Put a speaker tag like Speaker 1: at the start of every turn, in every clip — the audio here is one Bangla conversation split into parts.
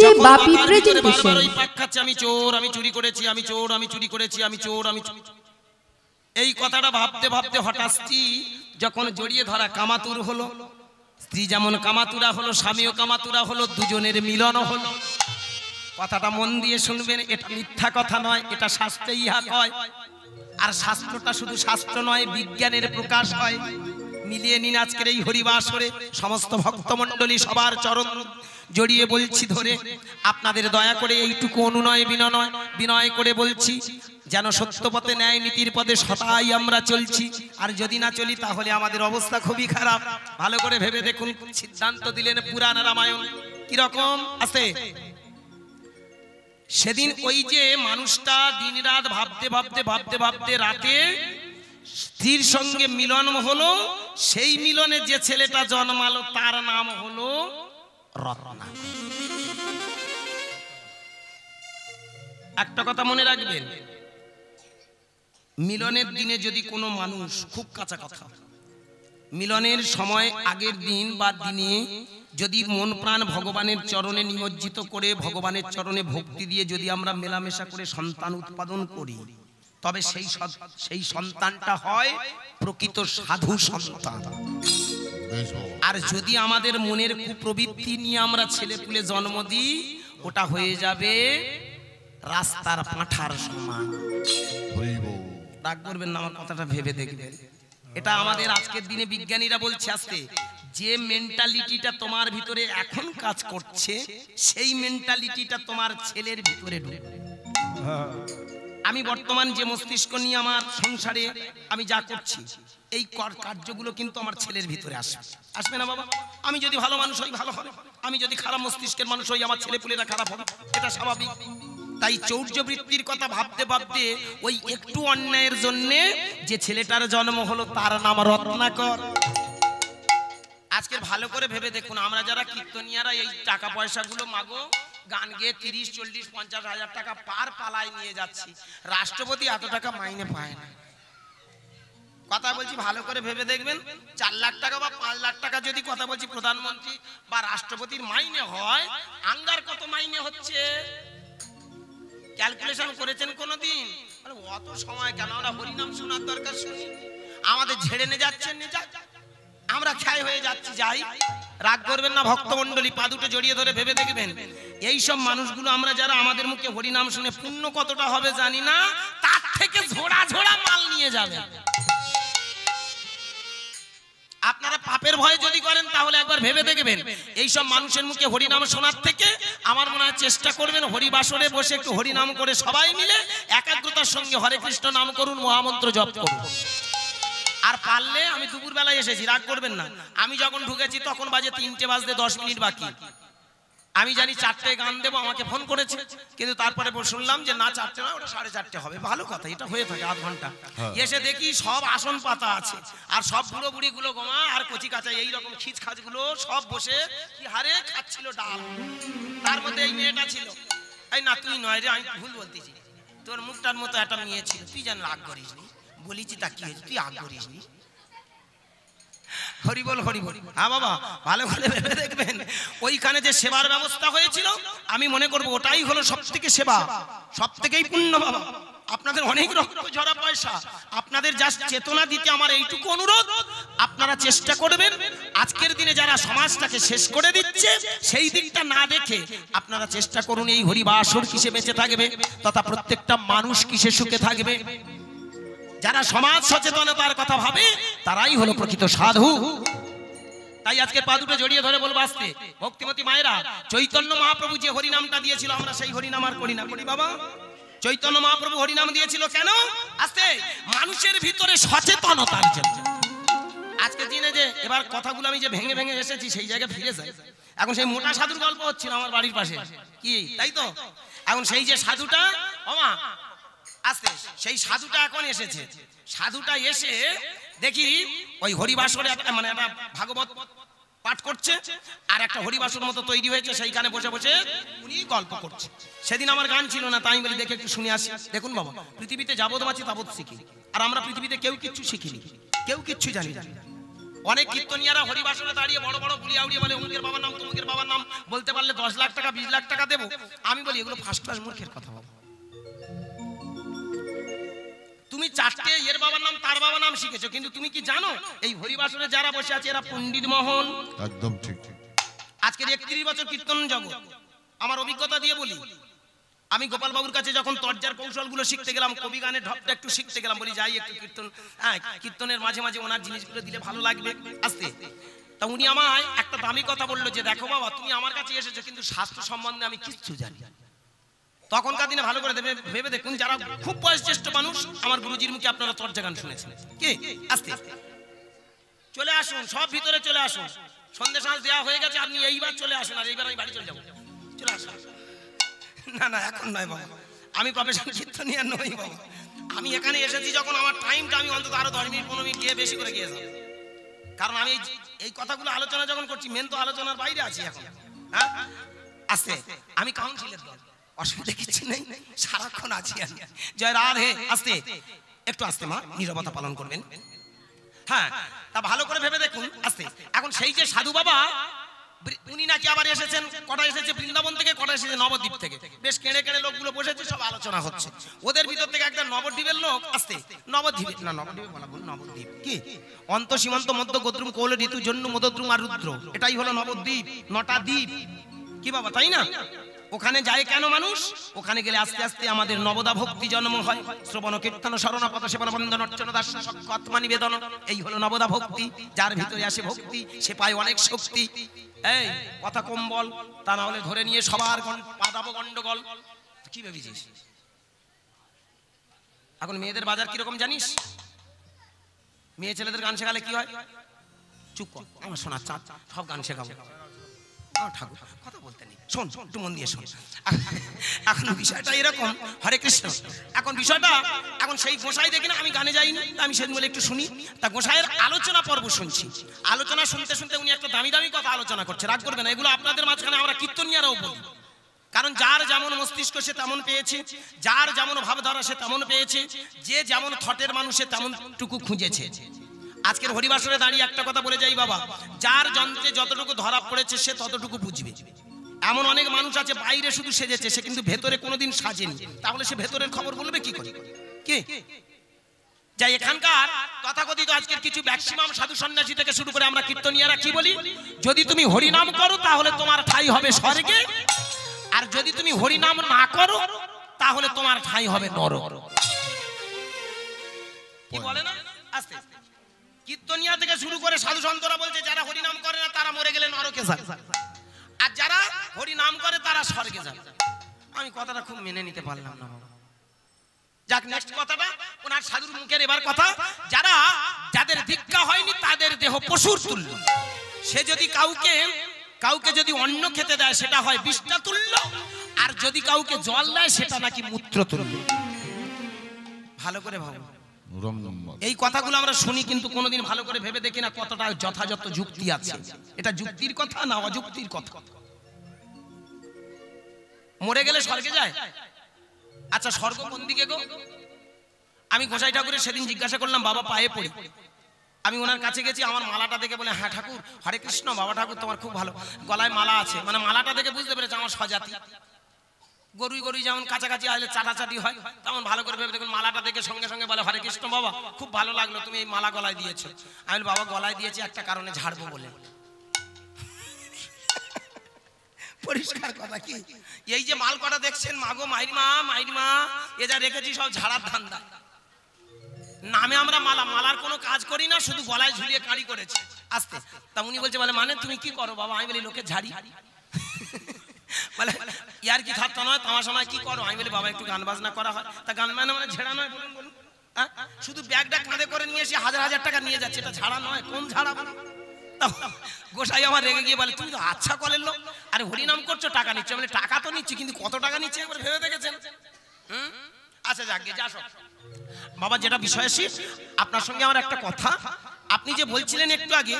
Speaker 1: যখন
Speaker 2: বাপি প্রেজেন্টেশন।
Speaker 1: ওই পাক খাচ্ছে, আমি চোর আমি চুরি করেছি আমি চোর আমি চুরি করেছি আমি চোর আমি এই কথাটা ভাবতে ভাবতে হঠাৎ স্ত্রী যখন জড়িয়ে ধরা কামাতুর হলো স্ত্রী যেমন কামাতুরা হলো স্বামীও কামাতুরা হলো দুজনের মিলন হলো। কথাটা মন দিয়ে শুনবেন এটা মিথ্যা কথা নয় এটা শাস্ত্রে ইহা কয়। আর শাস্ত্রটা শুধু শাস্ত্র নয় বিজ্ঞানের প্রকাশ হয়। মিলিয়ে নিন আজকের এই হরিবাসরে সমস্ত ভক্তমণ্ডলী সবার চরণ। জড়িয়ে বলছি ধরে। আপনাদের দয়া করে এইটুকু অনুনয় বিনয় বিনয় করে বলছি, যেন সত্যপথে, ন্যায় নীতির পদে সদাই আমরা চলছি। আর যদি না চলি, তাহলে আমাদের অবস্থা খুবই খারাপ। ভালো করে ভেবে দেখুন, সিদ্ধান্ত দিলেন পুরাণ রামায়ণ কীরকম আছে। সেদিন ওই যে মানুষটা দিনরাত ভাবতে ভাবতে ভাবতে ভাবতে রাতে স্ত্রীর সঙ্গে মিলন হলো, সেই মিলনে যে ছেলেটা জন্মালো, তার নাম হলো রত্না। একটা কথা মনে রাখবেন, মিলনের দিনে যদি কোনো মানুষ খুব কাঁচা কথা, মিলনের সময় আগের দিন বা দিনে যদি মন প্রাণ ভগবানের চরণে নিমজ্জিত করে, ভগবানের চরণে ভক্তি দিয়ে যদি আমরা মেলামেশা করে সন্তান উৎপাদন করি, তবে সেই সেই সন্তানটা হয় প্রকৃত সাধু সন্তান। আর যদি আমাদের মনের কুপ্রবৃত্তি নিয়ে আমরা ছেলে পুলে জন্ম দিই ওটা হয়ে যাবে রাস্তার পাঁঠার সমান। রাগ করবেন না আমার কথাটা ভেবে দেখবেন। এটা আমাদের আজকের দিনে বিজ্ঞানীরা বলছে আসতে যে মেন্টালিটিটা তোমার ভিতরে এখন কাজ করছে সেই মেন্টালিটিটা তোমার ছেলের ভিতরে ঢুকবে। আমি বর্তমান যে মস্তিষ্ক নিয়ে আমার সংসারে আমি যা করছি, এই কর- কার্যগুলো কিন্তু আমার ছেলের ভিতরে আসবে। আসবে না বাবা? আমি যদি ভালো মানুষ হই, ভালো হবে। আমি যদি খারাপ মস্তিষ্কের মানুষ হই, আমার ছেলে পুলেরা খারাপ হবে। এটা স্বাভাবিক। তাই চৌর্য বৃত্তির কথা ভাবতে ভাবতে ওই একটু অন্যায়ের জন্যে যে ছেলেটার জন্ম হলো, তার নাম রত্নাকর। আজকে ভালো করে ভেবে দেখুন, আমরা যারা কীর্তনিয়ারা, এই টাকা পয়সাগুলো মাগো গান গেয়ে তিরিশ, চল্লিশ, পঞ্চাশ হাজার টাকা পার পালায় নিয়ে যাচ্ছি। রাষ্ট্রপতি এত টাকা মাইনে পায় না। কথা বলছি ভালো করে ভেবে দেখবেন? চার লাখ টাকা বা পাঁচ লাখ টাকা যদি কথা বলছি প্রধানমন্ত্রী বা রাষ্ট্রপতির মাইনে হয়, আঙ্গার কত মাইনে হচ্ছে? ক্যালকুলেশন করেছেন কোনোদিন? অত সময় কেন? আমরা হরিনাম শোনার দরকার শুনি আমাদের ঝেড়ে নিয়ে যাচ্ছেন আমরা ক্ষয় হয়ে যাচ্ছি, যাই। রাগ করবেন না, ভক্তমণ্ডলী পা দুটো জড়িয়ে ধরে ভেবে দেখবেন। এই সব মানুষগুলো আমরা যারা আমাদের মুখে হরিনাম শুনে পুণ্য কতটা হবে জানি না, তার থেকে ঝোড়া ঝোড়া মাল নিয়ে যাবে। আপনারা পাপের ভয়ে যদি করেন, তাহলে একবার ভেবে দেখবেন। এই সব মানুষের মুখে হরিনাম শোনার থেকে আমার মনে হয় চেষ্টা করবেন হরিবাসরে বসে একটু হরিনাম করে সবাই মিলে একাগ্রতার সঙ্গে হরে কৃষ্ণ নাম করুন, মহামন্ত্র জপ করুন। আর পারলে আমি দুপুর বেলায় এসেছি, রাগ করবেন না। আমি যখন ঢুকেছি, তখন বাজে তিনটে বাজতে দশ মিনিট বাকি। আমি জানি চারটে গান দেবো আমাকে ফোন করেছে। কিন্তু তারপরে শুনলাম যে না চারটে না ওটা সাড়ে চারটে হবে। ভালো কথা এটা হয়ে থাকে আধ ঘণ্টা। এসে দেখি সব আসন পাতা আছে। আর সব বুড়ো বুড়ি গুলো গোমা আর কচি কাঁচা এইরকম খিচ খাচগুলো সব বসে কি হারে খাচ্ছিল ডাল। তার মধ্যে এই মেয়েটা ছিল। এই না তুই নয় রে আমি ভুল বলতেছি। তোর মুখটার মতো একটা মেয়ে ছিল। তুই যেন রাগ করিস নি বলেছি তা কি হয়েছে? তুই আগ করিস নি হরি বল হরি বল। হ্যাঁ বাবা, ভালো করে ভেবে দেখবেন। ওইখানে যে সেবার ব্যবস্থা হয়েছিল, আমি মনে করব ওটাই হলো সব থেকে সেবা সব থেকেই পুণ্য বাবা। আপনাদের অনেক রক্ত, ঝরা পয়সা। আপনাদের যা চেতনা দিতে আমার এইটুকু অনুরোধ, আপনারা চেষ্টা করবেন, আজকের দিনে যারা সমাজটাকে শেষ করে দিচ্ছে, সেই দিকটা না দেখে আপনারা চেষ্টা করুন এই হরিবাসর কিসে বেঁচে থাকবে, তথা প্রত্যেকটা মানুষ কিসে সুখে থাকবে। যারা সমাজ সচেতনতার কথা ভাবে, তারাই হলো প্রকৃত সাধু। তাই আজকে পা দুটো জড়িয়ে ধরে বলব আসতে। ভক্তিমতী মায়েরা, চৈতন্য মহাপ্রভু যে হরিনামটা দিয়েছিল, আমরা সেই হরিনাম আর করি না। করি বাবা। চৈতন্য মহাপ্রভু হরিনাম দিয়েছিল কেন? আসতে। মানুষের ভিতরে সচেতনতার জন্য। আজকে দিনে যে এবার কথাগুলো আমি যে ভেঙে ভেঙে এসেছি, সেই জায়গায় ফিরে যাই। এখন সেই মোটা সাধুর গল্প হচ্ছিল আমার বাড়ির পাশে। কি? তাই তো? এখন সেই যে সাধুটা ওমা আসতে, সেই সাধুটা এখন এসেছে। সাধুটা এসে দেখি ওই হরিবাসরে একটা মানে একটা ভাগবত পাঠ করছে, আর একটা হরিবাসর মতো তৈরি হয়েছে, সেইখানে বসে বসে উনি গল্প করছে। সেদিন আমার গান ছিল না, তাই বলি, দেখে একটু শুনে আসি। দেখুন বাবা, পৃথিবীতে যাবত আছি তাবৎ শিখি। আর আমরা পৃথিবীতে কেউ কিচ্ছু শিখিনি, কেউ কিচ্ছু জানি না। অনেক কীর্তনিয়ারা হরিবাসনে দাঁড়িয়ে বড় বড় বুলি আউড়িয়ে বলে, অমুকের বাবার নাম, তমুকের বাবার নাম। বলতে পারলে দশ লাখ টাকা, বিশ লাখ টাকা দেবো। আমি বলি, এগুলো ফার্স্ট ক্লাস মূর্খের কথা বাবা। তুমি চারটে এর বাবার নাম তার বাবার নাম শিখেছো কিন্তু তুমি কি জানো? এই হরিবাসনে যারা বসে আছে এরা পণ্ডিত মহল।
Speaker 3: একদম ঠিক।
Speaker 1: আজকের একত্রিশ বছর কীর্তন জগৎ। আমার অভিজ্ঞতা দিয়ে বলি আমি গোপাল বাবুর কাছে যখন তর্জার কৌশলগুলো শিখতে গেলাম কবি গানের ঢপটা একটু শিখতে গেলাম বলি যাই একটু কীর্তন হ্যাঁ কীর্তনের মাঝে মাঝে ওনার জিনিসগুলো দিলে ভালো লাগবে আস্তে। তা উনি আমায় একটা দামি কথা বলল যে দেখো বাবা তুমি আমার কাছে এসেছ কিন্তু স্বাস্থ্য সম্বন্ধে আমি কিচ্ছু জানি না। তখনকার দিনে ভালো করে দেবে ভেবে দেখুন, যারা খুব বয়োজ্যেষ্ঠ মানুষ, আমার গুরুজির মুখে আপনারা তর্জা গান শুনেছেন। কি? আস্তে। চলে আসুন, সব ভিতরে চলে আসুন। সন্ধ্যে সাঁজ দেওয়া হয়ে গেছে, আপনি এইবার চলে আসুন, আর এইবার আমি বাড়ি চলে যাব। চলে আসুন। না না, এখন নয় বাবা। আমি প্রফেশনাল কীর্তনিয়া নই বাবা। আমি এখানে এসেছি যখন আমার টাইমটা আমি অন্তত আরও দশ মিনিট, পনেরো মিনিট দিয়ে বেশি করে গিয়ে যাব। কারণ আমি এই কথাগুলো আলোচনা যখন করছি মেন তো আলোচনার বাইরে আছি এখন। হ্যাঁ? আস্তে। আমি কাউন্সিলের দল। অসুবিধা কিছু নেই। সারাক্ষণ আছি আমি। জয় রাধে, আস্তে। একটু আস্তে, মা, নীরবতা পালন করবেন। হ্যাঁ তা ভালো করে ভেবে দেখুন, আস্তে। এখন সেই যে সাধু বাবা উনি নাকি আবার এসেছেন, কটা এসেছে বৃন্দাবন থেকে, কটা এসেছে নবদ্বীপ থেকে। বেশ কেড়ে কেড়ে লোকগুলো বসেছে, সব আলোচনা হচ্ছে। ওদের ভিতর থেকে একটা নবদ্বীপের লোক, আসতে, নবদ্বীপ, না, নবদ্বীপে নবদ্বীপ। কি? অন্ত সীমান্ত মধ্য গোদ্রুম কৌল ঋতু জন্য মদদ্রুম আর রুদ্র। এটাই হলো নবদ্বীপ, নটা দ্বীপ। কি বাবা, তাই না? ওখানে যায় কেন মানুষ? ওখানে গেলে আস্তে আস্তে আমাদের নবদা ভক্তি জন্ম হয়। শ্রবণ, কীর্তন স্মরণ পদ সেবন বন্দন, অর্চন আত্মা নিবেদন, এই হলো নবদা ভক্তি। যার ভিতরে আসে ভক্তি, সে পায় অনেক শক্তি। এই, কথা কম বল, তা না হলে ধরে নিয়ে সবার পাদাবো গন্ডগোল। কি ভেবেছিস? এখন মেয়েদের বাজার কীরকম জানিস? মেয়ে ছেলেদের গান শেখালে কি হয়? চুপ আমার শোনার চাঁদ সব গান শেখাবো। ঠাকুর, কথা বলতে নেই। শোন শোন একটু মন দিয়ে শোন। এখন বিষয়টা এরকম হরে কৃষ্ণ। এখন বিষয়টা এখন সেই গোসাই দেখি না আমি গানে যাইনি আমি সেদিন বলে একটু শুনি। তা গোসাইয়ের আলোচনা পর্ব শুনছি। আলোচনা শুনতে শুনতে উনি একটা দামি দামি কথা আলোচনা করছে। রাগ করবেন এগুলো আপনাদের মাঝখানে আমরা কীর্তনিয়ারাও বলি। কারণ যার যেমন মস্তিষ্ক সে তেমন পেয়েছে যার যেমন ভাবধারা সে তেমন পেয়েছে যে যেমন থটের মানুষ সে তেমন টুকু খুঁজেছে। আজকের হরিবাসরে দাঁড়িয়ে একটা কথা বলে যাই বাবা যার যন্ত্রে যতটুকু ধরা পড়েছে সে ততটুকু বুঝবে। এমন অনেক মানুষ আছে, বাইরে শুধু সেজেছে, সে কিন্তু ভেতরে কোনোদিন সাজেনি। তাহলে সে ভেতরের খবর বলবে কি করে? কি? যাই, এখানকার তথাকথিত আজকের কিছু ম্যাক্সিমাম সাধু সন্ন্যাসী থেকে শুরু করে আমরা কীর্তনিয়ারা কি বলি? যদি তুমি হরিনাম করো, তাহলে তোমার ঠাই হবে স্বর্গে। আর যদি তুমি হরিনাম না করো, তাহলে তোমার ঠাই হবে নরক কি বলে না? আস্তে। কীর্তনিয়া থেকে শুরু করে সাধু সন্তরা বলছে, যারা হরিনাম করে না, তারা মরে গেলে নরকে যায় আর যারা হরিনাম করে, তারা স্বর্গে যায় আমি কথাটা খুব মেনে নিতে পারলাম না যাক নেক্সট কথাটা, ওনার সাধুর মুখের এবার কথা। যারা, যাদের দীক্ষা হয়নি, তাদের দেহ পশুর তুল্য। সে যদি কাউকে কাউকে যদি অন্ন খেতে দেয়, সেটা হয় বিষটা তুল্য। আর যদি কাউকে জল দেয়, সেটা নাকি মূত্র তুল্য। ভালো করে ভাবো। এই কথাগুলো আমরা শুনি কিন্তু কোনোদিন ভালো করে ভেবে দেখি না কতটা যথাযথ যুক্তি আছে। এটা যুক্তির কথা না অযুক্তির কথা? মরে গেলে স্বর্গে যায়? আচ্ছা স্বর্গ কোন দিকে গো? আমি গোসাই ঠাকুরের সেদিন জিজ্ঞাসা করলাম, বাবা, পায়ে পড়ি। আমি ওনার কাছে গেছি, আমার মালাটা দেখে বলে হ্যাঁ ঠাকুর, হরে কৃষ্ণ, বাবা ঠাকুর তোমার খুব ভালো। গলায় মালা আছে মানে মালাটা দেখে বুঝতে পেরেছে, আমার স্বজাতি। গরুই গরুই যেমন কাছাকাছি আসলে চাটাচাটি হয়, তেমন ভালো করে ভেবে দেখুন, মালাটা দেখে সঙ্গে সঙ্গে বলে, হরে কৃষ্ণ বাবা, খুব ভালো লাগল তুমি এই মালা গলায় দিয়েছ। আমি বাবা, গলায় দিয়েছি, একটা কারণে ঝাড়বো বলে। পরিষ্কার কথা কি? এই যে মাল কটা দেখছেন মাগো মাইর মা মাইর মা, এ যা রেখেছি সব ঝাড়ার ধান্দা। নামে আমরা মালা, মালার কোনো কাজ করি না, শুধু গলায় ঝুলিয়ে কাড়ি করেছি। আস্তে, তা উনি বলছে, বলে মানে তুমি কি করো বাবা? আমি বলি, লোকে ঝাড়ি। বলে, ইয়ার কি ঠাট্টা নয়? তামাশা নয়? কি করো? আমি বলি, বাবা, একটু গান বাজনা করা হয়। তা গান মানে মানে ঝেড়া নয়, বলুন বলুন? শুধু ব্যাগটা কাঁধে করে নিয়ে এসে হাজার হাজার টাকা নিয়ে যাচ্ছে। এটা ঝাড়া নয়, কোন ঝাড়া? গোসাই আমার রেগে গিয়ে বলে, তুমি তো আচ্ছা কলের লোক। আরে হরিনাম করছ, টাকা নিচ্ছ? মানে টাকা তো নিচ্ছি, কিন্তু কত টাকা নিচ্ছে একবার ভেবে দেখেছেন? হুম? আচ্ছা যাক যা বাবা, যেটা বিষয় আসি, আপনার সঙ্গে আমার একটা কথা। আপনি যে বলছিলেন একটু আগে,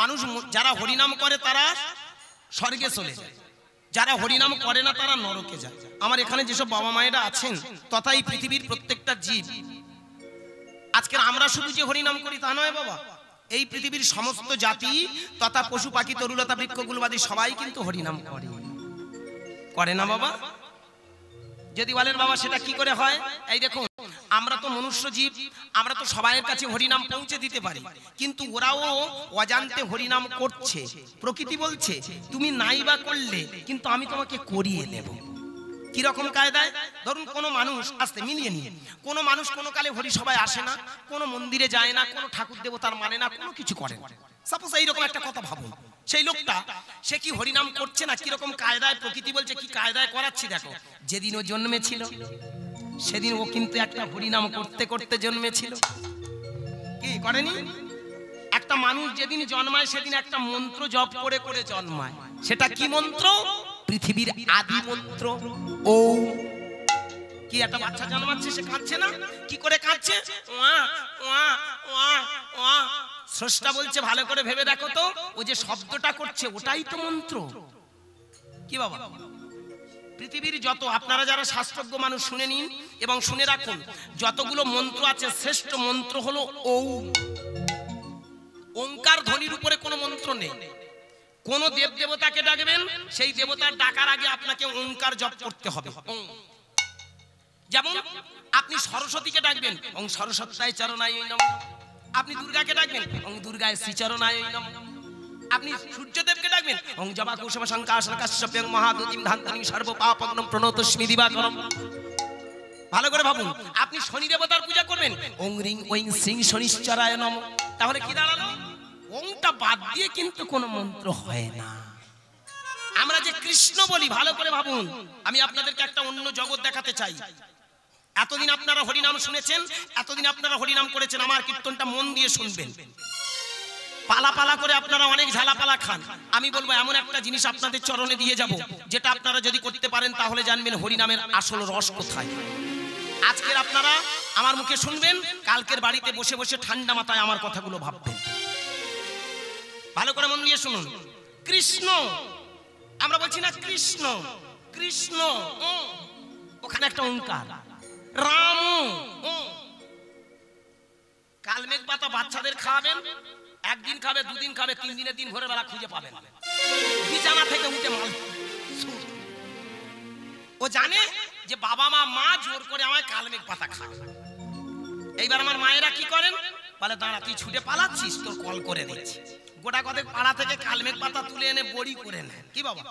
Speaker 1: মানুষ যারা হরিনাম করে, তারা স্বর্গে চলে যায়। যারা হরিনাম করে না, তারা নরকে যায়। আমার এখানে যেসব বাবা মায়েরা আছেন তথা এই পৃথিবীর প্রত্যেকটা জীব। আজকের আমরা শুধু যে হরিনাম করি তা নয় বাবা, এই পৃথিবীর সমস্ত জাতি তথা পশু, পাখি, তরুলতা বৃক্ষগুলোবাদী সবাই কিন্তু হরিনাম করে। করে না বাবা? যদি বলেন বাবা, সেটা কি করে হয়? এই দেখুন। আমরা তো মনুষ্য জীব আমরা তো সবাইয়ের কাছে হরিনাম পৌঁছে দিতে পারি। কিন্তু ওরাও অজান্তে হরিনাম করছে। প্রকৃতি বলছে, তুমি নাই বা করলে, কিন্তু আমি তোমাকে করিয়ে নেব কীরকম কায়দায়? ধরুন কোনো মানুষ আসতে মিলিয়ে নিয়ে, কোনো মানুষ কোনো কালে হরি সবাই আসে না, কোনো মন্দিরে যায় না, কোনো ঠাকুর দেবতার মানে না, কোনো কিছু করে না। সাপোজ এইরকম একটা কথা ভাবুন, সেই লোকটা, সে কি হরিনাম করছে না? কীরকম কায়দায়? প্রকৃতি বলছে, কি কায়দায় করাচ্ছি দেখো যেদিন ও জন্মেছিল। সেদিন ও কিন্তু একটা হরিনাম করতে করতে জন্মেছিল। কি করেনি? একটা মানুষ যেদিন জন্মায়, সেদিন একটা মন্ত্র জপ করে করে জন্মায়। সেটা কি মন্ত্র? পৃথিবীর আদি মন্ত্র। ও। কি একটা বাচ্চা জন্মাচ্ছে, সে কাঁদছে না? কি করে কাঁদছে? ওয়া ওয়া ওয়া ওয়া। স্রষ্টা বলছে, ভালো করে ভেবে দেখো তো, ও যে শব্দটা করছে, ওটাই তো মন্ত্র। কি বাবা? পৃথিবীর যত, আপনারা যারা শাস্ত্রজ্ঞ মানুষ, শুনে নিন এবং শুনে রাখুন, যতগুলো মন্ত্র আছে, শ্রেষ্ঠ মন্ত্র হলো ঔ ওঙ্কার ধ্বনির উপরে কোনো মন্ত্র নেই। কোন দেব দেবতাকে ডাকবেন, সেই দেবতার ডাকার আগে আপনাকে ওঙ্কার জপ করতে হবে। যেমন আপনি সরস্বতীকে ডাকবেন, ওং সরস্বতায় চরণায় আপনি দুর্গাকে ডাকবেন, ওং দুর্গায় শ্রীচরণায় নম। আপনি সূর্যদেবকে ডাকবেন। ওং জবা কুসুম শঙ্কাশন কাশ্যপ্যং মহাদুতিম ধান্তরিং সর্ব পাপগ্নম প্রণতস্মি দিবাকরম। ভালো করে ভাবুন, আপনি শনি দেবতার পূজা করবেন। ওং রিং ওং সিং শনিশ্চরায় নম। তাহলে কি দাঁড়াল? ওংটা বাদ দিয়ে কিন্তু কোনো মন্ত্র হয় না। আমরা যে কৃষ্ণ বলি, ভালো করে ভাবুন। আমি আপনাদেরকে একটা অন্য জগৎ দেখাতে চাই। এতদিন আপনারা হরিনাম শুনেছেন, এতদিন আপনারা হরিনাম করেছেন, আমার কীর্তনটা মন দিয়ে শুনবেন। পালা পালা করে আপনারা অনেক ঝালাপালা খান। আমি বলব, এমন একটা জিনিস আপনাদের চরণে দিয়ে যাব, যেটা আপনারা যদি করতে পারেন, তাহলে জানবেন হরিনামের আসল রস কোথায়। আজকের আপনারা আমার মুখে শুনবেন, কালকের বাড়িতে বসে বসে ঠান্ডা মাথায় আমার কথাগুলো ভাববেন। ভালো করে মন দিয়ে শুনুন। কৃষ্ণ, আমরা বলছি না কৃষ্ণ কৃষ্ণ ওখানে একটা ওঙ্কার। রাম। কালমেঘ পাতা বাচ্চাদের খাওয়াবেন একদিন খাবে, দুদিন খাবে, তিন দিনের দিন ভোরের বেলা খুঁজে পাবেন। বিছানা থেকে উঠে মাল ও জানে যে বাবা মা মা জোর করে আমায় কালমেঘ পাতা খাওয়া এইবার আমার মায়েরা কি করেন? বলে, দাঁড়া, তুই ছুটে পালাচ্ছিস, তোর কল করে দিচ্ছি। গোটা কতক পাড়া থেকে কালমেঘ পাতা তুলে এনে বড়ি করে নেয়। কি বাবা?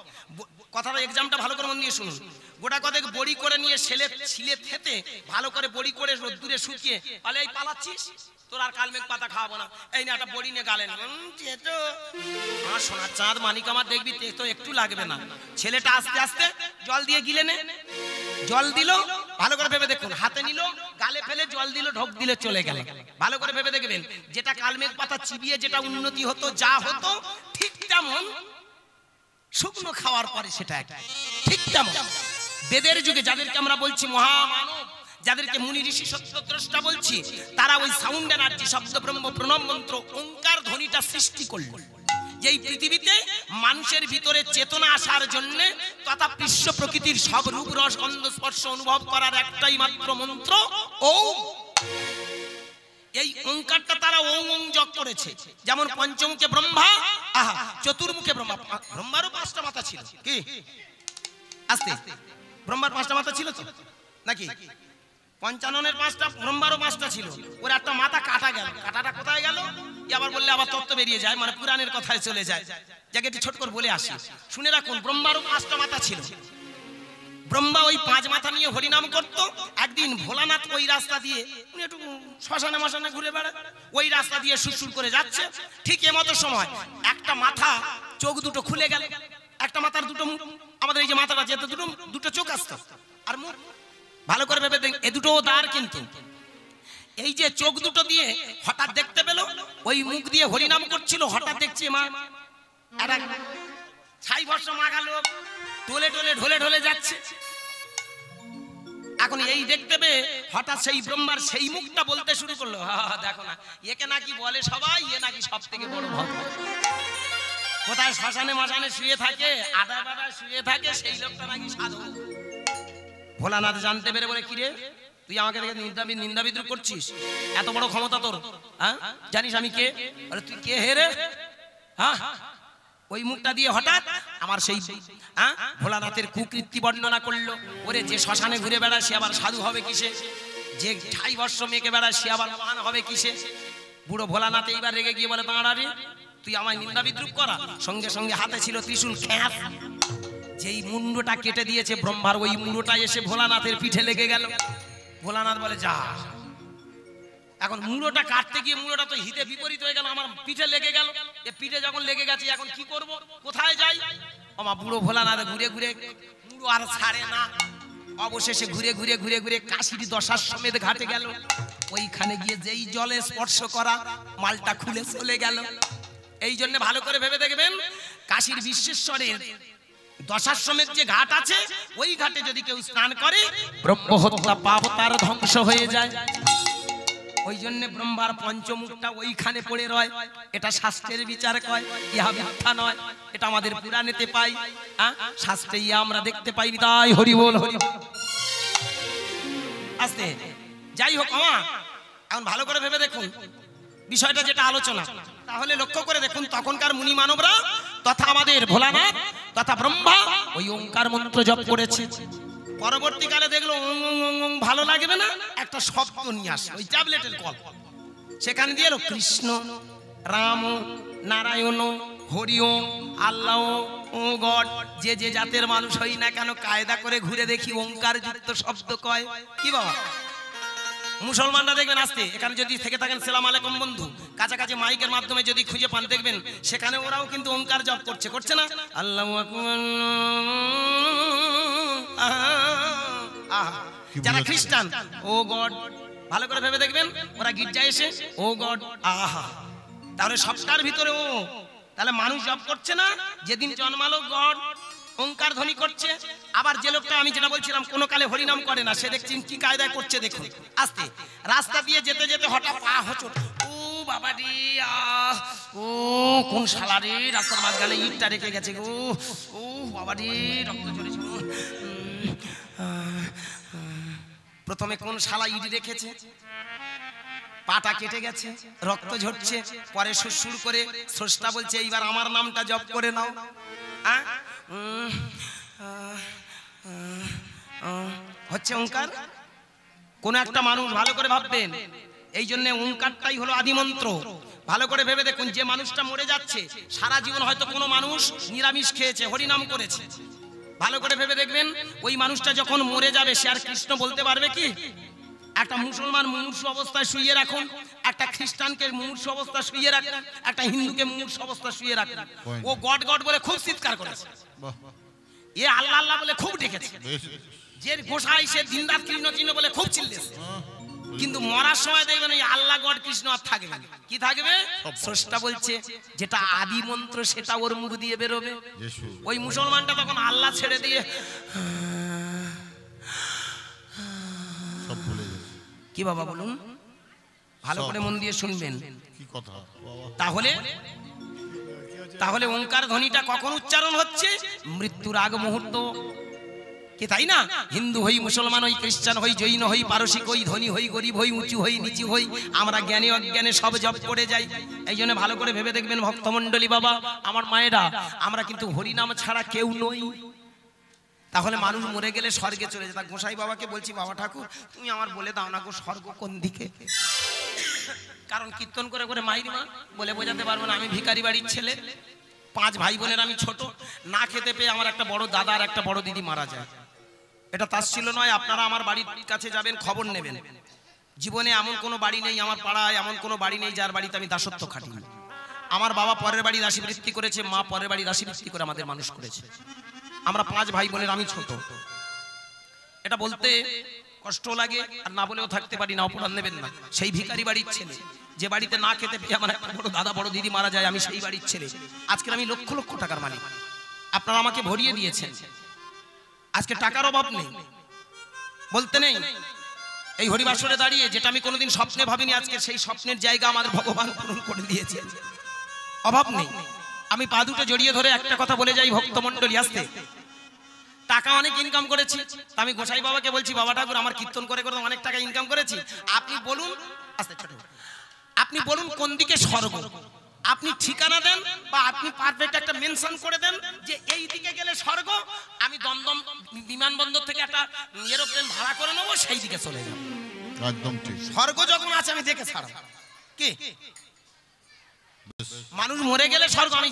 Speaker 1: কথাটা এক্সামটা ভালো করে মন দিয়ে শুনুন। গোটা কতক বড়ি করে নিয়ে ছেলে ছিলে থেতে ভালো করে বড়ি করে রোদ্দুরে শুকিয়ে বলে এই পালাচ্ছিস? তোর আর কালমেঘ পাতা খাওয়াবো না। এই না একটা বড়ি নিয়ে গালেন আমার সোনার চাঁদ, মানিক আমার দেখবি তো একটু লাগবে না। ছেলেটা আস্তে আস্তে জল দিয়ে গিলে নে। জল দিল ভালো করে ভেবে দেখুন, হাতে নিল, গালে ফেলে জল দিল, ঢোক দিলে, চলে গেল। ভালো করে ভেবে দেখবেন, যেটা কালমেঘ পাতা চিবিয়ে যেটা উন্নতি হতো, যা হতো, ঠিক তেমন শুকনো খাওয়ার পরে সেটা এক ঠিক তেমন। বেদের যুগে যাদেরকে আমরা বলছি মহামানব, যাদেরকে মুনি ঋষি সত্যদ্রষ্টা বলছি, তারা ওই সাউন্ড এনার্জি শব্দ ব্রহ্ম প্রণব মন্ত্র, ওঙ্কার ধ্বনিটা সৃষ্টি করল। যে এই পৃথিবীতে মানুষের ভিতরে চেতনা আসার জন্য তথা বিশ্ব প্রকৃতির সব রূপ, রস, গন্ধ, স্পর্শ অনুভব করার একটাই মাত্র মন্ত্র ও এই ওঙ্কারটা তারা ওং ওং জপ করেছে। যেমন পঞ্চমুখে ব্রহ্মা, আহা, চতুর্মুখে ব্রহ্মা। ব্রহ্মারও পাঁচটা মাথা ছিল। কি? আস্তে। ব্রহ্মার পাঁচটা মাথা ছিল তো? নাকি? পঞ্চাননের পাঁচটা ব্রহ্মারও পাঁচটা ছিল। ওর একটা মাথা কাটা গেল। কাটাটা কোথায় গেল? আবার বললে, আবার তত্ত্ব বেরিয়ে যায়। মানে পুরাণের কথায় চলে যায়। জায়গাটি ছোট করে বলে আসি। শুনে রাখুন, ব্রহ্মারও পাঁচটা মাথা ছিল। ব্রহ্মা ওই পাঁচ মাথা নিয়ে হরিনাম করত। একদিন ভোলানাথ ওই রাস্তা দিয়ে, উনি একটু শ্মশানে মশানে ঘুরে বেড়ায়। ওই রাস্তা দিয়ে সুরসুর করে যাচ্ছে। ঠিক এমতো সময় একটা মাথা, চোখ দুটো খুলে গেল। একটা মাথার দুটো মুখ। আমাদের এই যে মাথাটা যেতে দুটো দুটো চোখ আসতো। আর মুখ ভালো করে ভেবে দেখ, এ দুটো দাঁড় কিন্তু। এই যে চোখ দুটো দিয়ে হঠাৎ দেখতে পেল, ওই মুখ দিয়ে হরিনাম করছিল, হঠাৎ দেখছি মা ছাই বর্ষ মাগালো টোলে টোলে ঢোলে ঢোলে যাচ্ছে। এখন এই দেখতে পেয়ে হঠাৎ সেই ব্রহ্মার সেই মুখটা বলতে শুরু করল দেখো না, একে নাকি বলে সবাই, এ নাকি সব থেকে বড় ভক্ত। কোথায় শ্মশানে মশানে শুয়ে থাকে আদা বাদা শুয়ে থাকে, সেই লোকটা নাকি সাধু। ভোলানাথ জানতে পেরে বলে, কিরে, তুই আমাকে দেখে নিন্দা নিন্দা বিদ্রুপ করছিস? এত বড় ক্ষমতা তোর হ্যাঁ? জানিস আমি কে? আরে তুই কে হে রে? হ্যাঁ? ওই মুখটা দিয়ে হঠাৎ আমার সেই হ্যাঁ? ভোলানাথের কুকৃতি বর্ণনা করল। ওরে, যে শ্মশানে ঘুরে বেড়ায়, সে আবার সাধু হবে কিসে? যে ঠাই বর্ষ মেয়েকে বেড়ায়, সে আবার মহান হবে কিসে? বুড়ো ভোলানাথ এইবার রেগে গিয়ে বলে দাঁড়ারে তুই আমায় নিন্দা বিদ্রুপ করা। সঙ্গে সঙ্গে হাতে ছিল ত্রিশূল খ্যাপ যেই মুন্ডটা কেটে দিয়েছে ব্রহ্মার, ওই মুন্ডটা এসে ভোলানাথের পিঠে লেগে গেল। ভোলানাথ বলে, যা। এখন মুড়োটা কাটতে গিয়ে মুড়োটা তো হিতে বিপরীত হয়ে গেল, আমার পিঠে লেগে গেল। এ পিঠে যখন লেগে গেছে, এখন কি করব? কোথায় যাই? আমার বুড়ো ভোলানাথ ঘুরে ঘুরে, মুড়ো আর ছাড়ে না। অবশেষে ঘুরে ঘুরে ঘুরে ঘুরে কাশির দশার সমেত ঘাটে গেল। ওইখানে গিয়ে যেই জলে স্পর্শ করা, মালটা খুলে চলে গেল। এই জন্য ভালো করে ভেবে দেখবেন, কাশীর বিশ্বেশ্বরের দশার সমেত যে ঘাট আছে ওই ঘাটে যদি কেউ স্নান করে ব্রহ্মহত্যা পাপ তার ধ্বংস হয়ে যায় ওই জন্য ব্রহ্মার পঞ্চমুখটা ওইখানে পড়ে রয় এটা শাস্ত্রের বিচার কয় ইহা মিথ্যা নয় এটা আমাদের পুরাণেতে পাই হ্যাঁ? শাস্ত্রে ইয়া আমরা দেখতে পাই তাই হরি বল হরি। আস্তে যাই হোক আমা এখন ভালো করে ভেবে দেখুন বিষয়টা যেটা আলোচনা তাহলে লক্ষ্য করে দেখুন তখনকার মুনি মানবরা তথা আমাদের ভোলানাথ, তথা ব্রহ্মা ওই ওঙ্কার মন্ত্র জপ করেছে। পরবর্তীকালে দেখল ভালো লাগবে না, একটা শব্দ নিয়ে আসে ওই ট্যাবলেটের কল। সেখানে দিয়ে এলো কৃষ্ণ, রাম, নারায়ণ হরি ওম আল্লাহ, ও গড, যে যে জাতের মানুষ হই না কেন, কায়দা করে ঘুরে দেখি ওঙ্কার যুক্ত শব্দ কয়। কি বাবা? মুসলমানরা দেখবেন আসতে এখানে যদি থেকে থাকেন সেলাম আলাইকুম বন্ধু। কাছাকাছি মাইকের মাধ্যমে যদি খুঁজে পান দেখবেন সেখানে ওরাও কিন্তু ওঙ্কার জপ করছে করছে না? আল্লাহ যারা খ্রিস্টান ও গড। ভালো করে ভেবে দেখবেন ওরা গির্জায় এসে ও গড আহা। তাহলে সবটার ভিতরে ও। তাহলে মানুষ জব করছে না? যেদিন জন্মালো গড ওঙ্কার ধ্বনি করছে। আবার যে লোকটা আমি যেটা বলছিলাম, কোনো কালে হরিনাম করে না, সে দেখছেন কি কায়দায় করছে দেখুন। আস্তে, রাস্তা দিয়ে যেতে যেতে হঠাৎ পা হোচট। ও বাবা ও, কোন রাস্তার মাঝখানে ইটটা রেখে গেছে ও বাবা রক্ত প্রথমে কোন শালা ইডি রেখেছে? পাটা কেটে গেছে, রক্ত ঝরছে, পরে সুর করে স্রষ্টা বলছে, এইবার আমার নামটা জপ করে নাও। আ? হচ্ছে ওঙ্কার? কোন একটা মানুষ ভালো করে ভাববেন। এই জন্য ওঙ্কারটাই হলো আদিমন্ত্র ভালো করে ভেবে দেখুন যে মানুষটা মরে যাচ্ছে সারা জীবন হয়তো কোনো মানুষ নিরামিষ খেয়েছে হরিনাম করেছে। ভালো করে ভেবে দেখবেন ওই মানুষটা যখন মরে যাবে সে আর কৃষ্ণ বলতে পারবে কি? একটা মুসলমান মুমূর্ষু অবস্থায় শুয়ে রাখুন একটা খ্রিস্টানকে মুমূর্ষু অবস্থায় শুয়ে রাখুন একটা হিন্দুকে মুমূর্ষু অবস্থায় শুয়ে রাখুন। ও গড গড বলে খুব চিৎকার করেছে। এ আল্লাহ আল্লাহ বলে খুব ডেকেছে। যে গোসাই সে দিনরাত কৃষ্ণ চিহ্ন বলে খুব চিল্লেছে। কিন্তু মরার সময় দেখবেন ওই আল্লাহ গড কৃষ্ণ আর থাকবে। কি থাকবে? স্রষ্টা বলছে যেটা আদি মন্ত্র সেটা ওর মুখ দিয়ে বেরোবে। ওই মুসলমানটা তখন আল্লাহ ছেড়ে দিয়ে কি বাবা বলুন? ভালো করে মন দিয়ে শুনবেন।
Speaker 3: কি কথা?
Speaker 1: তাহলে তাহলে ওঙ্কার ধ্বনিটা কখন উচ্চারণ হচ্ছে? মৃত্যুর আগ মুহূর্ত। কি তাই না? হিন্দু হই, মুসলমান হই, খ্রিস্টান হই, জৈন হই, পারসিক হই, ধনী হই, গরিব হই, উঁচু হই, নিচু হই, আমরা জ্ঞানে অজ্ঞানে সব জব করে যাই। এই জন্য ভালো করে ভেবে দেখবেন ভক্তমণ্ডলী বাবা, আমার মায়েরা, আমরা কিন্তু হরিনাম ছাড়া কেউ নই। তাহলে মানুষ মরে গেলে স্বর্গে চলে যেত গোসাই বাবাকে বলছি, বাবা ঠাকুর, তুমি আমার বলে দাও না গো স্বর্গ কোন দিকে? কারণ কীর্তন করে করে মাইরি মা বলে বোঝাতে পারব না, আমি ভিখারি বাড়ির ছেলে। পাঁচ ভাই বোনের আমি ছোট। না খেতে পেয়ে আমার একটা বড় দাদা আর একটা বড় দিদি মারা যায়। এটা তার ছিল নয়, আপনারা আমার বাড়ির কাছে যাবেন, খবর নেবেন। জীবনে এমন কোনো বাড়ি নেই, আমার পাড়ায় এমন কোনো বাড়ি নেই যার বাড়িতে আমি দাসত্ব খাটি আমার বাবা পরের বাড়ি রাশি বৃত্তি করেছে, মা পরের বাড়ি রাশি বৃত্তি করে আমাদের মানুষ করেছে। আমরা পাঁচ ভাই বোনের আমি ছোট। এটা বলতে কষ্ট লাগে, আর না বলেও থাকতে পারি, না অপরাধ নেবেন না। সেই ভিখারি বাড়ির ছেলে, যে বাড়িতে না খেতে পেয়ে আমার একটা বড় দাদা, বড় দিদি মারা যায়, আমি সেই বাড়ির ছেলে। আজকে আমি লক্ষ লক্ষ টাকার মালিক। আপনারা আমাকে ভরিয়ে দিয়েছেন। আজকে টাকার অভাব নেই। বলতে নেই। এই হরিবাসরে দাঁড়িয়ে, যেটা আমি কোনোদিন স্বপ্নে ভাবিনি, আজকে সেই স্বপ্নের জায়গা আমাদের ভগবান পূরণ করে দিয়েছে অভাব নেই। আমি পা দুটো জড়িয়ে ধরে একটা কথা বলে যাই, ভক্তমণ্ডলী, আসতে। টাকা অনেক ইনকাম করেছি। তা আমি গোসাই বাবাকে বলছি বাবা ঠাকুর আমার কীর্তন করে করে অনেক টাকা ইনকাম করেছি। আপনি বলুন আস্তে ছোট। আপনি বলুন কোন দিকে স্বর্গ? আপনি ঠিকানা দেন বা আপনি পারফেক্ট একটা মেনশন করে দেন যে এই দিকে গেলে স্বর্গ। আমি দমদম বিমানবন্দর থেকে একটা এরোপ্লেন ভাড়া করে নেব সেই দিকে চলে যাব।
Speaker 3: একদম ঠিক।
Speaker 1: স্বর্গ যখন আছে আমি দেখে ছাড়ব। কি? মানুষ মরে গেলে স্বর্গ আমি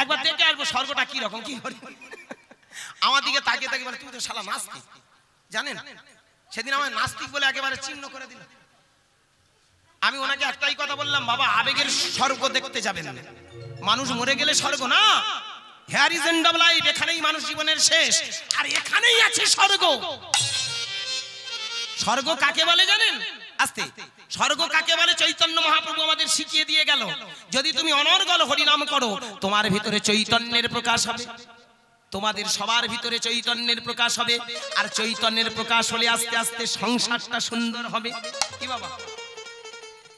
Speaker 1: একবার দেখে আসব স্বর্গটা কি রকম কি হরি। আমার দিকে তাকিয়ে তাকিয়ে বলে তুমি তো শালা নাস্তিক। জানেন? সেদিন আমার নাস্তিক বলে একেবারে চিহ্ন করে দিল। আমি ওনাকে একটাই কথা বললাম বাবা আবেগের স্বর্গ দেখতে যাবেন। না মানুষ মরে গেলে স্বর্গ না। Here is end of life এখানেই মানুষ জীবনের শেষ। আর এখানেই আছে স্বর্গ। স্বর্গ কাকে বলে জানেন? আস্তে। স্বর্গ কাকে বলে? চৈতন্য মহাপ্রভু আমাদের শিখিয়ে দিয়ে গেল। যদি তুমি অনর্গল হরিনাম করো তোমার ভিতরে চৈতন্যের প্রকাশ হবে। তোমাদের সবার ভিতরে চৈতন্যের প্রকাশ হবে। আর চৈতন্যের প্রকাশ হলে আস্তে আস্তে সংসারটা সুন্দর হবে। কি বাবা?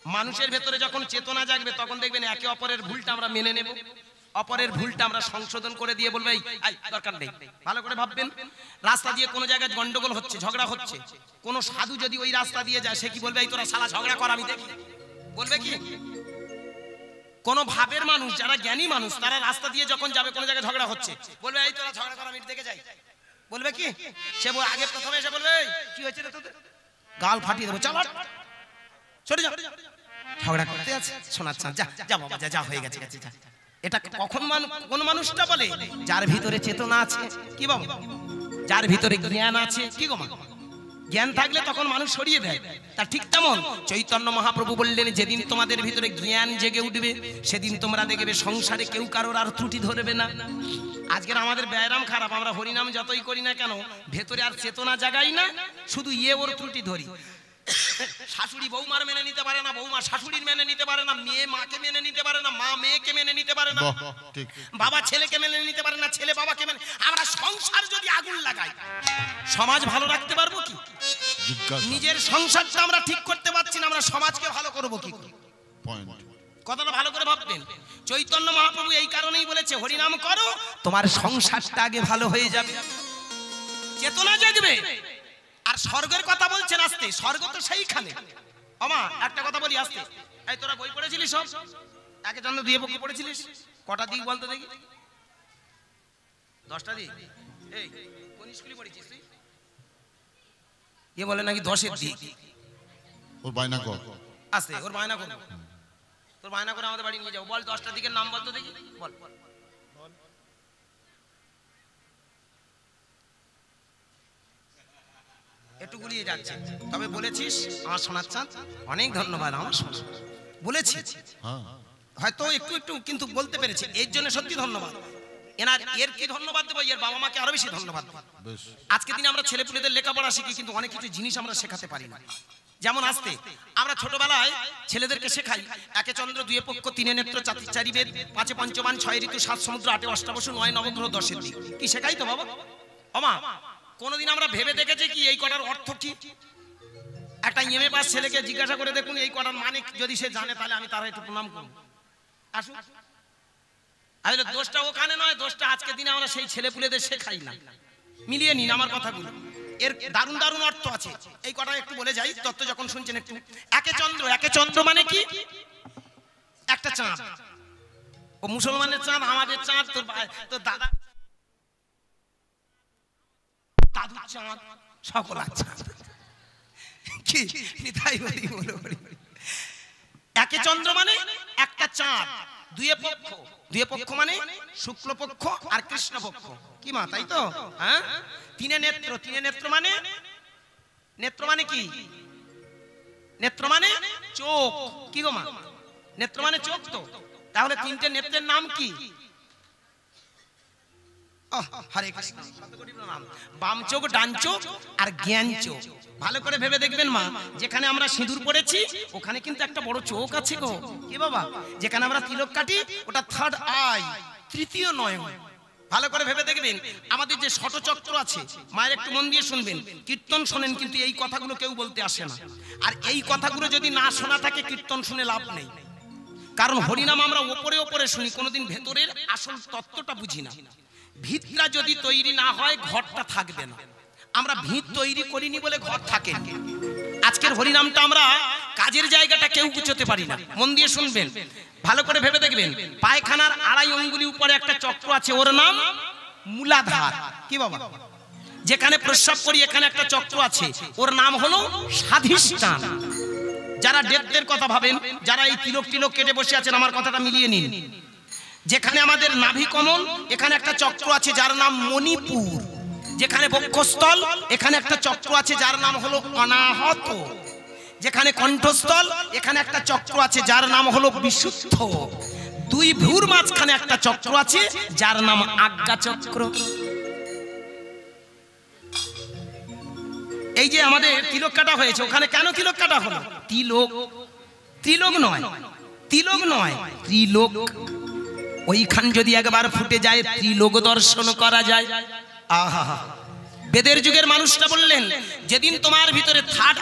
Speaker 1: মানুষের ভেতরে যখন চেতনা জাগবে তখন দেখবেন একে অপরের ভুলটা আমরা মেনে নেব। অপরের ভুলটা আমরা সংশোধন করে দিয়ে বলব এই দরকার নেই। ভালো করে ভাববেন। রাস্তা দিয়ে কোনো জায়গায় গন্ডগোল হচ্ছে ঝগড়া হচ্ছে। কোন সাধু যদি ওই রাস্তা দিয়ে যায় সে কি বলবে এই তোরা সালা ঝগড়া কর আমি দেখি। বলবে কি? কোন ভাবের মানুষ, যারা জ্ঞানী মানুষ, তারা রাস্তা দিয়ে যখন যাবে, কোন জায়গায় ঝগড়া হচ্ছে। বলবে, এই তোরা ঝগড়া কর, আমি দেখে যাই। বলবে কি? সে আগে প্রথমে এসে বলবে কি হয়েছে রে তোদের? গাল ফাটিয়ে দেবো চল। সরে যা। ঝগড়া করতে আছে শোনাচ্ছ যা যা বাবা, যা যা হয়ে গেছে গেছে, যা। এটা কখন কোন মানুষটা বলে? যার ভিতরে চেতনা আছে, কি বাবা? যার ভিতরে জ্ঞান আছে, কি গো মা? জ্ঞান থাকলে তখন মানুষ সরিয়ে দেয়। তা ঠিক তেমন। চৈতন্য মহাপ্রভু বললেন, যেদিন তোমাদের ভিতরে জ্ঞান জেগে উঠবে, সেদিন তোমরা দেখবে সংসারে কেউ কারোর আর ত্রুটি ধরবে না। আজকের আমাদের ব্যায়াম খারাপ, আমরা হরিনাম যতই করি না কেন, ভেতরে আর চেতনা জাগাই না, শুধু ইয়ে ওর ত্রুটি ধরি। শাশুড়ি বৌমার মেনে নিতে পারে না বৌমা শাশুড়ির মেনে নিতে পারে না মেয়ে মাকে মেনে নিতে পারে না মা মেয়েকে মেনে নিতে পারে না। বাবা ছেলেকে মেনে নিতে পারে না ছেলে বাবাকে মেনে আমরা সংসার যদি আগুন লাগাই সমাজ ভালো রাখতে পারব কি? নিজের সংসারটা আমরা ঠিক করতে পারছি না আমরা সমাজকে ভালো করব কি? কথাটা ভালো করে ভাববেন। চৈতন্য মহাপ্রভু এই কারণেই বলেছে হরিনাম করো তোমার সংসারটা আগে ভালো হয়ে যাবে। চেতনা জাগবে আর স্বর্গের কথা বলছেন আসতে স্বর্গ তো সেইখানে। আমা একটা কথা বলি আসতে। এই তোরা বই পড়েছিলিস সব? একে চন্দ্র দুয়ে পক্ষে পড়েছিলিস? কটা দিক বলতো দেখি। দশটা দিক? এই কোন স্কুলে পড়েছিস তুই? এ বলে নাকি দশের দিক।
Speaker 3: ওর বায়না কর।
Speaker 1: আসতে ওর বায়না করব তোর বায়না করে আমাদের বাড়ি নিয়ে যাব বল দশটার দিকের নাম বলতো দেখি। বল বল। একটু গুলিয়ে যাচ্ছে। তবে বলেছিস আমার শোনার চান অনেক ধন্যবাদ আমার শোনা বলেছি।
Speaker 3: হ্যাঁ।
Speaker 1: হয়তো একটু একটু কিন্তু বলতে পেরেছি এর জন্য সত্যি ধন্যবাদ। এনার এর কি ধন্যবাদ দেবো? এর বাবা মাকে আরও বেশি ধন্যবাদ আজকে দিনে আমরা ছেলে পুলেদের লেখাপড়া শিখি কিন্তু অনেক কিছু জিনিস আমরা শেখাতে পারি না। যেমন আসতে আমরা ছোটবেলায় ছেলেদেরকে শেখাই একে চন্দ্র দুয়ে পক্ষ তিনে নেত্র চাতি চারি বেদ পাঁচে পঞ্চমান ছয় ঋতু সাত সমুদ্র আটে অষ্টাবসু নয় নবগ্রহ দশের দিক। কি শেখাই তো বাবা? অমা কোনোদিন আমরা ভেবে দেখেছি কি এই কটার অর্থ কি? একটা এমএ পাস ছেলেকে জিজ্ঞাসা করে দেখুন, এই কটার মানে যদি সে জানে, তাহলে আমি তার একটু প্রণাম করব। আসুন। আসলে দোষটা ওখানে নয়, দোষটা আজকে দিনে আমরা সেই ছেলে পুলেদের শেখাই না। মিলিয়ে নিন আমার কথাগুলো। এর দারুণ দারুণ অর্থ আছে। এই কথা একটু বলে যাই, তত্ত্ব যখন শুনছেন একটু। একে চন্দ্র একে চন্দ্র মানে কি? একটা চাঁদ। ও মুসলমানের চাঁদ, আমাদের চাঁদ, তোর তোর দাদা দাদুর চাঁদ সকলার চাঁদ কি? নিতাই বলি বলো একে চন্দ্র মানে একটা চাঁদ দুয়ে পক্ষ। দুয়ে পক্ষ। মানে শুক্ল পক্ষ আর কৃষ্ণ পক্ষ কি মা তাই তো? হ্যাঁ? তিনে নেত্র তিনে নেত্র মানে? নেত্র মানে কি? নেত্র মানে চোখ। কি গো মা? নেত্র মানে চোখ তো। তাহলে তিনটে নেত্রের নাম কি? সিঁদুর ওখানে কিন্তু একটা বড় চোখ আছে আমাদের যে ষটচক্র আছে, মায়ের একটু মন দিয়ে শুনবেন, কীর্তন শোনেন কিন্তু এই কথাগুলো কেউ বলতে আসে না। আর এই কথাগুলো যদি না শোনা থাকে, কীর্তন শুনে লাভ নেই। কারণ হরিনাম আমরা ওপরে ওপরে শুনি, কোনোদিন ভেতরের আসল তত্ত্বটা বুঝি না। ভিতটা যদি তৈরি না হয়, ঘরটা থাকবে না। আমরা ভিত তৈরি করিনি বলে ঘর থাকে আজকের হরিনামটা আমরা কাজের জায়গাটা কেউ গুছোতে পারি না। মন দিয়ে শুনবেন। ভালো করে ভেবে দেখবেন। পায়খানার আড়াই অঙ্গুলি উপরে একটা চক্র আছে, ওর নাম মূলাধার। কি বাবা? যেখানে প্রস্রাব করি, এখানে একটা চক্র আছে। ওর নাম হলো স্বাধিষ্ঠান। যারা ডেপদের কথা ভাবেন, যারা এই তিলক তিলক কেটে বসে আছেন, আমার কথাটা মিলিয়ে নিন। যেখানে আমাদের নাভি কমল, এখানে একটা চক্র আছে যার নাম মণিপুর। যেখানে বক্ষস্থল, এখানে একটা চক্র আছে যার নাম হলো অনাহত। যেখানে কণ্ঠস্থল, এখানে একটা চক্র আছে যার নাম হলো বিশুদ্ধ। দুই ভ্রুর মাঝখানে একটা চক্র আছে যার নাম আজ্ঞা চক্র এই যে আমাদের তিলক কাটা হয়েছে, ওখানে কেন তিলক কাটা হলো? তিলক। তিলক নয়। তিলক নয়, ত্রিলোক। ওইখান যদি একবার ফুটে যায় ত্রিলোক দর্শন করা যায়। আহা, বেদের যুগের মানুষটা বললেন, যেদিন তোমার ভিতরে থার্ড